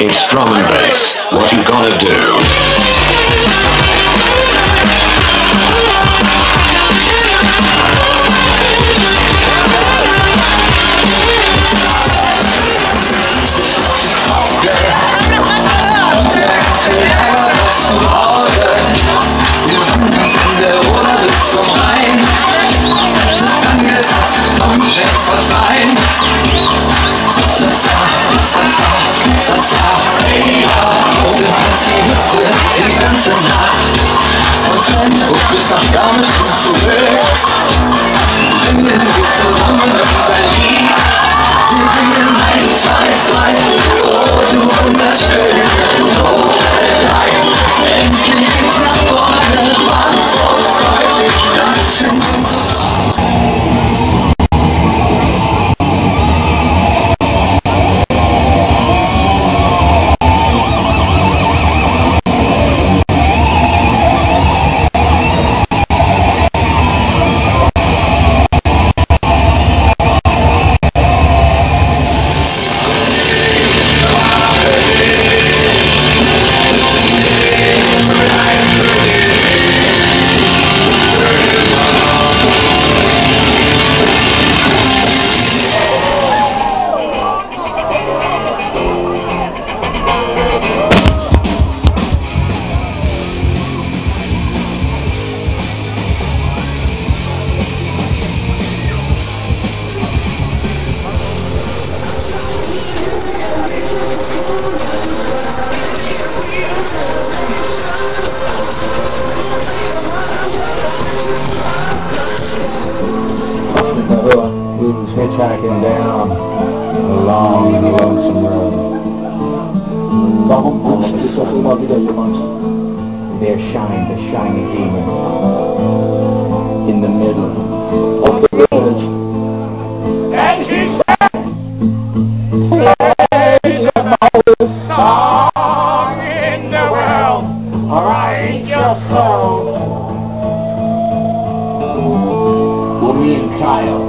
It's drum and bass. What you gonna do? Ganze Nacht Von Flensburg bis nach Garmisch und zurück Singen wir zusammen unser Lied hitchhiking down a long and lonesome road. There shines a shiny demon in the middle of the village. And he said, Praise the most song in the world, right yourself. Well, me and Kyle